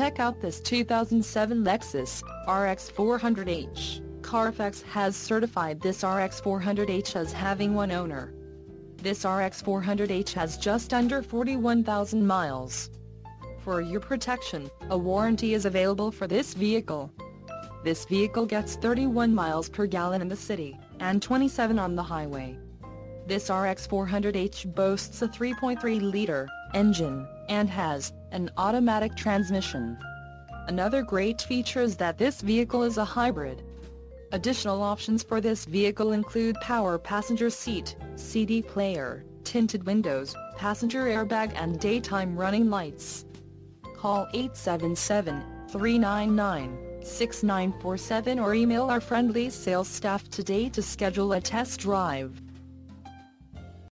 Check out this 2007 Lexus RX 400h. Carfax has certified this RX 400h as having one owner. This RX 400h has just under 41,000 miles. For your protection, a warranty is available for this vehicle. This vehicle gets 31 miles per gallon in the city, and 27 on the highway. This RX 400h boasts a 3.3-liter engine, and has an automatic transmission. Another great feature is that this vehicle is a hybrid. Additional options for this vehicle include power passenger seat, CD player, tinted windows, passenger airbag and daytime running lights. Call 877-399-6947 or email our friendly sales staff today to schedule a test drive.